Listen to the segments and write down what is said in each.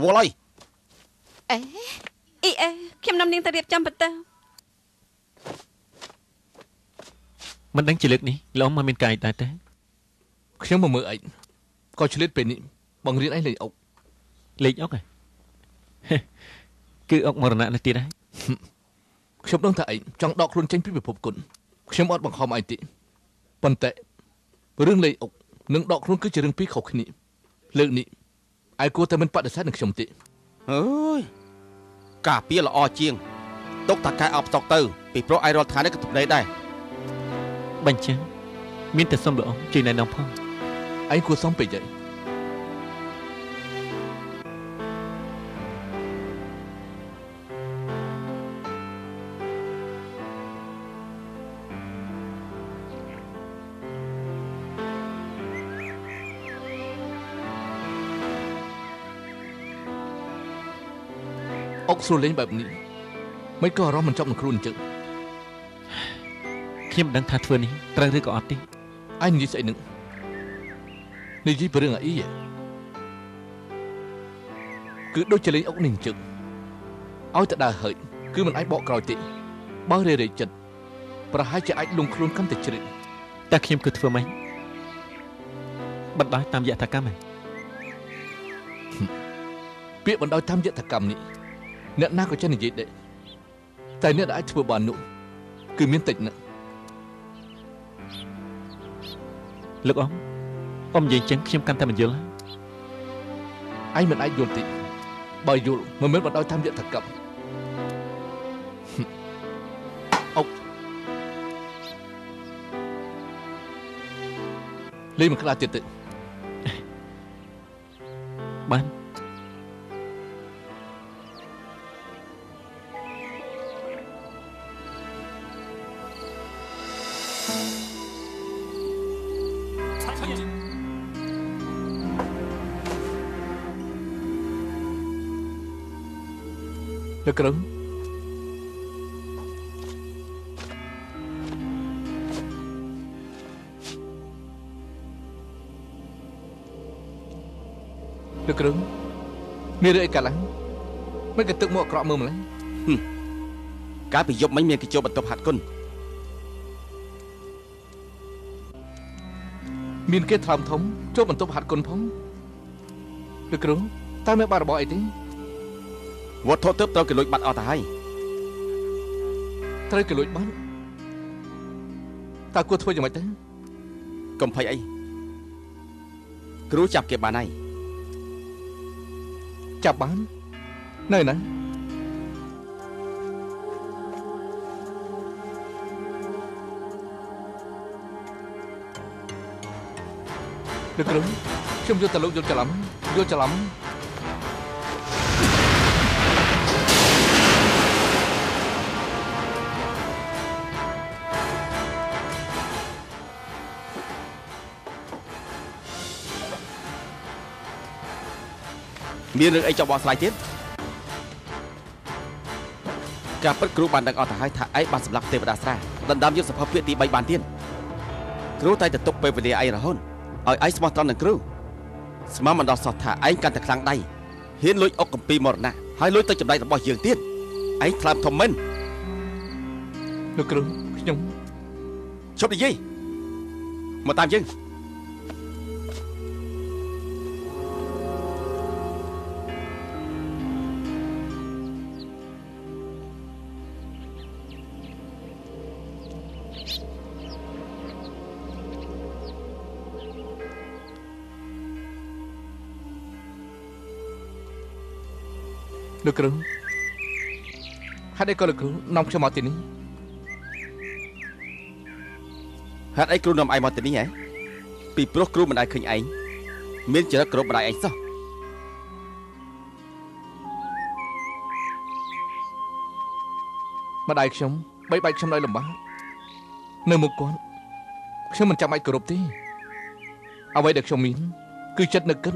វល់ហើយអេអ៊ីអេខ្ញុំនាំនាងទៅរៀបចំបន្ទើមិនដឹងជាលើកនេះលោកមកមានកាយដែរទេខ្ញុំមកមើលឯងក៏ឆ្លៀតពេលនេះបងរៀនឯងលេងអុកលេងអុកហ៎គឺអុកមរណៈនេះទៀតហើយខ្ញុំដឹងថាឯងចង់ដកខ្លួនចេញពីពិភពគុណខ្ញុំអត់បង្ខំឯងទេប៉ុន្តែរឿងលេងអុកនិងដកខ្លួនគឺជារឿងពីរខុសគ្នាលើកនេះ ឯងគួរតែមិនបដិសេធនឹងខ្ញុំទេអើយការពារល្អជាងទុកតាកែអបស្តុកទៅ ពីព្រោះឯរដ្ឋានេះក៏ទំនេរដែរបាញ់ចឹងមានតែសុំលោកអ៊ំជួយណែនាំផងឯងគួរសំពេកហើយ អុកស្រួលលេងបែបនេះមិនក៏អារម្មណ៍មិនចប់នឹងខ្លួនអញ្ចឹងខ្ញុំមិនដឹងថាធ្វើនេះត្រូវឬក៏អត់ទេឯងនិយាយស្អីនឹងនិយាយពីរឿងអីហ៎គឺដូចជាលេងអុកនេះអញ្ចឹងឲ្យតែដើរហើយគឺមិនអាចបកក្រោយទេបើរេរេចិត្តប្រហែលជាអាចលងខ្លួនកាន់តែជ្រិតតែខ្ញុំគឺធ្វើម៉េចបណ្ដោយតាមយថាកម្មហ៎ពាក្យបណ្ដោយតាមយថាកម្មនេះ អ្នកណាក៏ចេះនិយាយដែរតែអ្នកដែលអាចធ្វើបាននោះគឺមានតិចណាស់លោកអ៊ំអ៊ំនិយាយចឹងខ្ញុំកាន់តែមិនយល់ហើយឯងមិនអាចយល់ទេបើយល់មិនមែនបណ្ដោយតាមយថាកម្មអុកលេងមកក្តារទៀតទៅបាន លោកក្រឹមលោកក្រឹមមានរឿងអីកើតឡើងមិនក៏ទឹកមកអាក្រក់មើលម្ល៉េះកាលពីយប់មិញមានគេចូលបន្ទប់ហាត់គុណមានគេថ្លើមធំចូលបន្ទប់ហាត់គុណផងលោកគ្រូតើមានបាររបស់អីទេ វត្ថុទើបត្រូវគេលួចបាត់អស់ទៅហើយត្រូវគេលួចបាត់តើគួរធ្វើយ៉ាងម៉េចទៅកុំភ័យអីគ្រូចាប់គេបានហើយចាប់បាននៅណាលោកគ្រូខ្ញុំយល់តែលោកយល់ច្រឡំយល់ច្រឡំ មានរឿងអីចង់បកស្រាយទៀតការពិតគ្រូបានដឹងអស់ទៅហើយថាឯងបានសម្លាប់ទេវតាស្រាដណ្ដើមយកសភៅពាក្យទី3បានទៀតគ្រូតែតែទុកពេលវេលាឯងរហូតឲ្យឯងស្មោះត្រង់នឹងគ្រូស្មានមិនដល់សោះថាឯងកាន់តែខ្លាំងដៃហ៊ានលួចអុកកំពីមរណៈហើយលួចទៅចម្លែករបស់យើងទៀតឯងថ្លើមធំមិនលោកគ្រូខ្ញុំឈប់និយាយមកតាមយើង លោកគ្រូហេតុអីក៏លោកគ្រូនាំខ្ញុំមកទីនេះហេតុអីគ្រូនាំឯងមកទីនេះហ៎ពីព្រោះគ្រូមិនដែលឃើញឯងមានចរិតគ្រប់ម្ដាយឯងសោះម្ដាយខ្ញុំបីបាច់ខ្ញុំដោយលំបាក នៅមុខគាត់ខ្ញុំមិនចាំបាច់គោរពទេអ្វីដែលខ្ញុំមាន គឺចិត្តនឹកគិត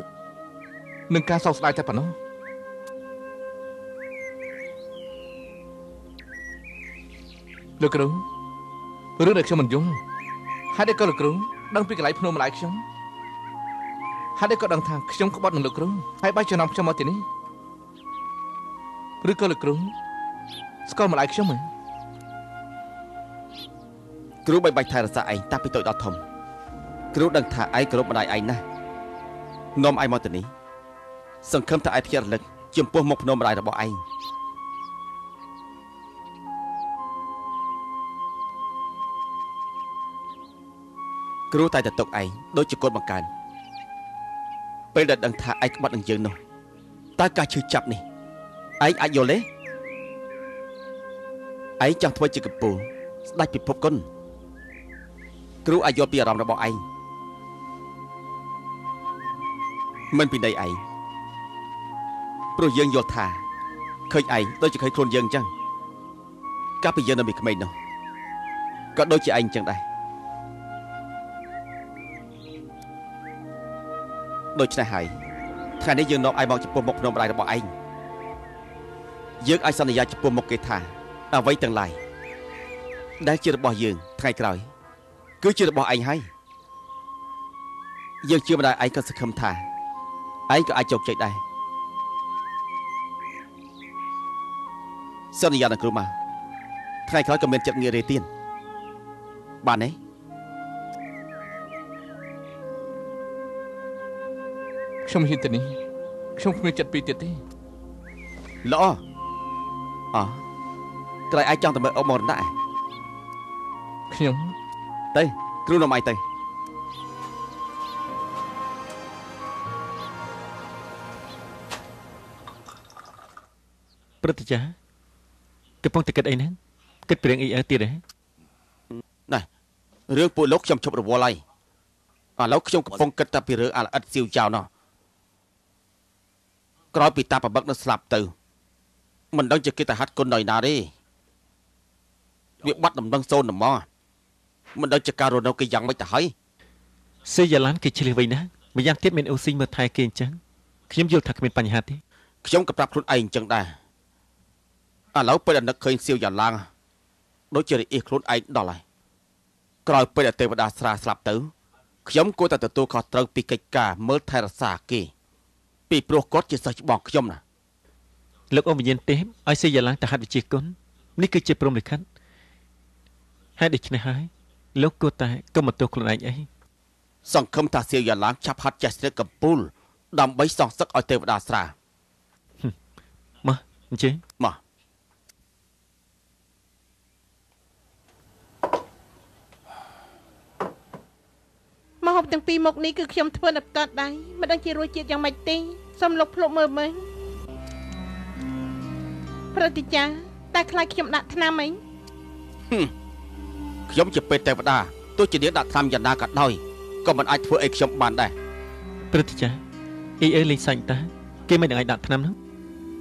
និងការសោកស្ដាយតែប៉ុណ្ណោះលោកគ្រូរឿងដែលខ្ញុំមិនយល់ហេតុអីក៏លោកគ្រូដឹងពីកន្លែងភ្នំម្ដាយខ្ញុំហេតុអីក៏ដឹងថាខ្ញុំក្បត់នឹងលោកគ្រូហើយបាយចំណាំខ្ញុំមកទីនេះឬក៏លោកគ្រូស្គាល់ម្ដាយខ្ញុំហ៎ គ្រូបីបាច់ថែរក្សាឯងតាំងពីតូចដល់ធំគ្រូដឹងថាឯងគោរពម្ដាយឯងណាស់នាំឯងមកទៅនេះសង្ឃឹមថាឯងភ្ញាក់រលឹកចំពោះមុខភ្នំម្ដាយរបស់ឯងគ្រូតែតែទុកឯងដូចជាកូនបង្កើនពេលដែលដឹងថាឯងក្បត់នឹងយើងនោះតើការឈឺចាប់នេះឯងអាចយល់ទេឯងចង់ធ្វើជាកំពូលស្ដាច់ពិភពគុណ គ្រូអាចយល់ពីអារម្មណ៍របស់ឯងមិនពីនៃឯងព្រោះយើងយល់ថាឃើញឯងដូចជាឃើញខ្លួនយើងអញ្ចឹងកាលពីយើងនៅមានក្មេងនោះក៏ដូចជាឯងអញ្ចឹងដែរដូច្នេះហើយថ្ងៃនេះយើងនាំឯងមកចំពោះមុខភ្នំម្ដាយរបស់ឯងយើងអាចសន្យាចំពោះមុខគេថាអ្វីទាំងឡាយដែលជារបស់យើងថ្ងៃក្រោយ គឺជារបស់ឯងហើយយើងជឿម្ដាយឯងក៏សង្ឃឹមថាឯងក៏អាចជោគជ័យដែរសន្យានឹងគ្រូមកថ្ងៃក្រោយក៏មានចិត្តងាររេទៀតបានទេខ្ញុំហ៊ានទៅនេះខ្ញុំគ្មានចិត្តពីរទៀតទេល្អអោះក្រោយឯងចង់ទៅមើលអុកមរណៈឯងខ្ញុំ ទៅគ្រូនាំឯងទៅព្រឹទ្ធាចារ្យកំពុងតែគិតអីហ្នឹងគិតពីរឿងអីអើទៀតហ៎រឿងពួកលោកខ្ញុំឈប់រវល់ហើយឥឡូវខ្ញុំកំពុងគិតតែពីរឿងអាល្អិតសៀវចៅនោះក្រោយពីតាប្របឹកនៅស្លាប់ទៅមិនដឹងជាគេទៅហាត់គុណដល់ណាទេវាបាត់ដំណឹងសូនហ្មង មិនដឹងជាការរស់នៅគេយ៉ាងម៉េចទៅហើយសេយ៉ាឡានគេឆ្លៀសវិញណាម្យ៉ាងទៀតមានអូស៊ីងមើលថែគេអញ្ចឹងខ្ញុំយល់ថាគ្មានបញ្ហាទេខ្ញុំក៏ប្រាប់ខ្លួនឯងអញ្ចឹងដែរឥឡូវពេលដែលនឹកឃើញសៀវយ៉ាងឡាងដូចជារអៀសខ្លួនឯងដល់ហើយក្រោយពេលដែលទេវតាស្រាស្លាប់ទៅខ្ញុំគួរតែទទួលខុសត្រូវពីកិច្ចការមើលថែរក្សាគេពីព្រោះគាត់ជាសិស្សច្បងខ្ញុំណាលោកអមវិញ្ញាណទេពឲ្យសេយ៉ាឡានទៅហាត់វិជ្ជាគុណនេះគឺជាព្រមលិខិតហើយដូច្នេះហើយ លោកគួរតែកុំបន្ទោសខ្លួនឯងអីសង្ឃឹមថាសៀវយ៉ាងឡាងឆាប់ហាត់ចេះស្លៀកកំពូលដើម្បីសងសឹកឲ្យទេវតាស្រាមកអញ្ចឹងមកមកហូបទាំងពីរមុខនេះគឺខ្ញុំធ្វើនៅផ្ទាត់ដែរមិនដឹងជារសជាតិយ៉ាងម៉េចទេសូមលោកភ្លុកមើលមើលប្រតិចារ្យតែខ្លាចខ្ញុំដាក់ថ្នាំអី ខ្ញុំជាពេទ្យទេវតាទោះជានាងដាក់ថ្នាំយ៉ាងណាក៏ដោយក៏មិនអាចធ្វើអីខ្ញុំបានដែរព្រឹទ្ធាចារ្យអ៊ីអេលេងសាញ់តាគេមិននឹងឲ្យដាក់ថ្នាំនោះ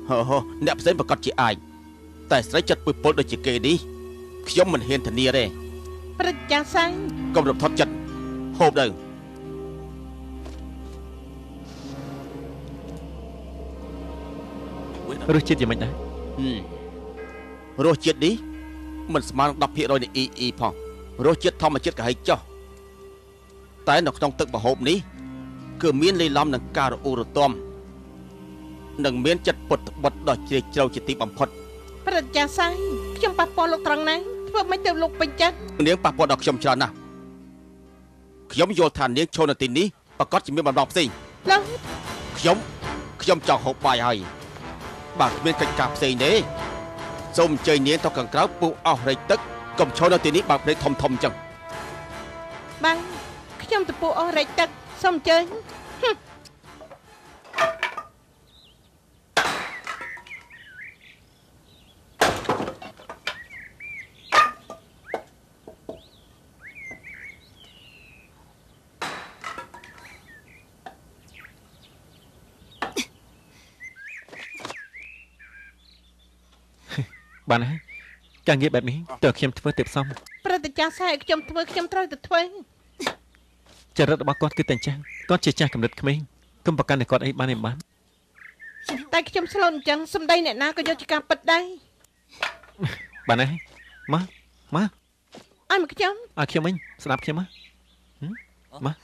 ហឺហឺអ្នកផ្សេងប្រកាសជាអាចតែស្រីចិត្តពុយពុលដូចជាគេនេះខ្ញុំមិនហ៊ានធានាទេប្រតិចារ្យសាញ់កុំរំថត់ចិត្តហូបទៅរសជាតិយ៉ាងម៉េចដែរហឹមរសជាតិនេះមិនស្មើនឹង10%នៃ EE ផង រសជាតិធម្មជាតិក៏ហើយចុះតែនៅក្នុងទឹកម្ហូបនេះគឺមានលីឡំនឹងការរអ៊ូរទាំនិងមានចិត្តពុតត្បិតដ៏ជ្រាលជ្រៅជាទីបំផុតប្រតិចារ្យសាញ់ខ្ញុំប៉ះពាល់លោកត្រង់ណាធ្វើមិនទៅលោកពេញចិត្តនាងប៉ះពាល់ដល់ខ្ញុំច្រើនណាស់ខ្ញុំយល់ថានាងឈរនៅទីនេះប្រកាសជាមានបំណងផ្សេងលោកខ្ញុំខ្ញុំចង់ហូបបាយហើយបើគ្មានកិច្ចការផ្សេងទេសូមអញ្ជើញនាងទៅខាងក្រៅពុះអស់រែកទឹក កុំឈរនៅទីនេះបើភ្នែកធំធំអញ្ចឹងបានខ្ញុំតពុះអស់រែកទឹកសូមអញ្ជើញបានហើយ ការងារបែបនេះតើខ្ញុំធ្វើទេពសំប្រតិចារ្យសាយឲ្យខ្ញុំធ្វើខ្ញុំត្រូវតែធ្វើចរិតរបស់គាត់គឺតែអញ្ចឹងគាត់ជាចាស់កំណត់ក្មេងកុំប្រកាន់តែគាត់អីបានឯបានតែខ្ញុំស្លូនអញ្ចឹងសំដីអ្នកណាក៏យកជាការពិតដែរបានហើយមកមកឲ្យមកខ្ញុំឲ្យខ្ញុំវិញស្ដាប់ខ្ញុំមកហឹមមក